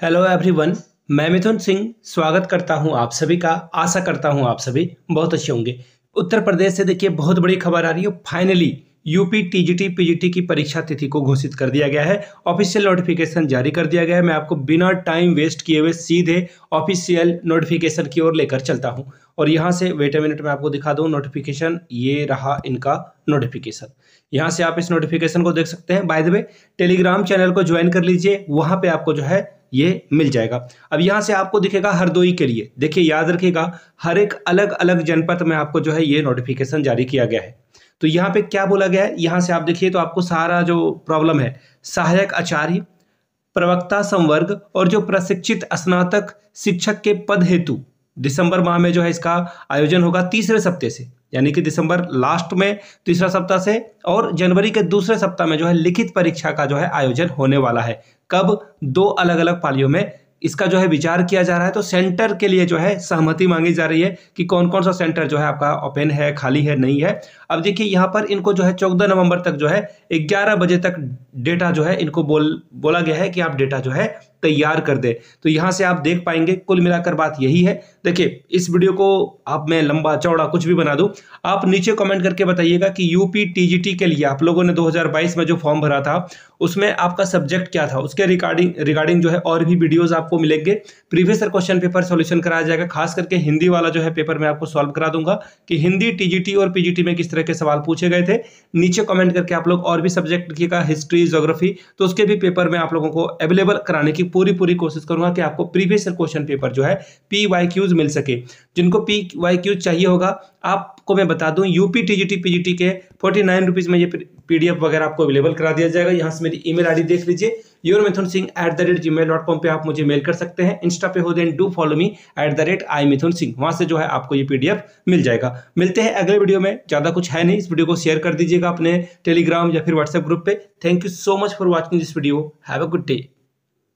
Hello everyone मैं मिथुन सिंह स्वागत करता हूँ आप सभी का। आशा करता हूँ आप सभी बहुत अच्छे होंगे। उत्तर प्रदेश से देखिए, बहुत बड़ी खबर आ रही है। फाइनली यूपी टीजीटी पीजीटी की परीक्षा तिथि को घोषित कर दिया गया है। ऑफिशियल नोटिफिकेशन जारी कर दिया गया है। मैं आपको बिना टाइम वेस्ट किए हुए सीधे ऑफिशियल नोटिफिकेशन की ओर लेकर चलता हूँ। और यहाँ से वेट ए मिनट में आपको दिखा दूँ नोटिफिकेशन ये रहा इनका नोटिफिकेशन यहाँ से आप इस नोटिफिकेशन को देख सकते हैं। By the way telegram channel को ज्वाइन कर लीजिए। वहाँ पर आपको जो है ये मिल जाएगा। अब यहाँ से आपको दिखेगा हरदोई के लिए। देखिए, याद रखिएगा, हर एक अलग अलग जनपद में आपको जो है ये नोटिफिकेशन जारी किया गया है। तो यहाँ पे क्या बोला गया है? यहाँ से आप देखिए तो आपको सारा जो प्रॉब्लम है, सहायक आचार्य, प्रवक्ता संवर्ग और जो प्रशिक्षित स्नातक शिक्षक के पद हेतु दिसंबर माह में जो है इसका आयोजन होगा तीसरे सप्ताह से यानी कि दिसंबर लास्ट में तीसरा सप्ताह से और जनवरी के दूसरे सप्ताह में जो है लिखित परीक्षा का जो है आयोजन होने वाला है कब दो अलग अलग पालियों में इसका जो है विचार किया जा रहा है तो सेंटर के लिए जो है सहमति मांगी जा रही है कि कौन कौन सा सेंटर जो है आपका ओपन है खाली है नहीं है अब देखिए यहाँ पर इनको जो है चौदह नवंबर तक जो है ग्यारह बजे तक डेटा जो है इनको बोल बोला गया है कि आप डेटा जो है तैयार कर दे। तो यहाँ से आप देख पाएँगे, कुल मिलाकर बात यही है। देखिए, इस वीडियो को आप, मैं लंबा, चौड़ा कुछ भी बना दूँ, आप नीचे कमेंट करके बताइएगा कि यूपी टीजीटी के लिए आप लोगों ने 2022 में जो फॉर्म भरा था, उसमें आपका सब्जेक्ट क्या था? उसके रिगार्डिंग रिगार्डिंग जो है, और भी वीडियोज़ आपको मिलेंगे। प्रीवियस क्वेश्चन पेपर सोल्यूशन कराया जाएगा, खास करके हिंदी वाला जो है पेपर मैं आपको सॉल्व करा दूँगा कि हिंदी टीजीटी और पीजीटी में किस तरह के सवाल पूछे गए थे। नीचे कमेंट करके आप लोग और भी सब्जेक्ट लिखिएगा हिस्ट्री जोग्राफी तो उसके भी पेपर में आप लोगों को अवेलेबल कराने की पूरी पूरी कोशिश करूँगा कि आपको प्रीवियस क्वेश्चन पेपर जो है पी वाई क्यूज मिल सके। जिनको पी वाई क्यूज चाहिए होगा, आपको मैं बता दूँ यूपी टीजीटी पीजीटी के फोर्टी नाइन रुपीज़ में ये पीडीएफ वगैरह आपको अवेलेबल करा दिया जाएगा। यहाँ से मेरी ईमेल आईडी देख लीजिए। Your Mithun Singh at the rate gmail dot com पर आप मुझे मेल कर सकते हैं। इंस्टा पे हो then do follow me at the rate I Mithun Singh वहाँ से जो है आपको ये पीडीएफ मिल जाएगा। मिलते हैं अगले वीडियो में। ज़्यादा कुछ है नहीं। इस वीडियो को शेयर कर दीजिएगा अपने टेलीग्राम या फिर व्हाट्सएप ग्रुप पे। Thank you so much for watching this video have a good day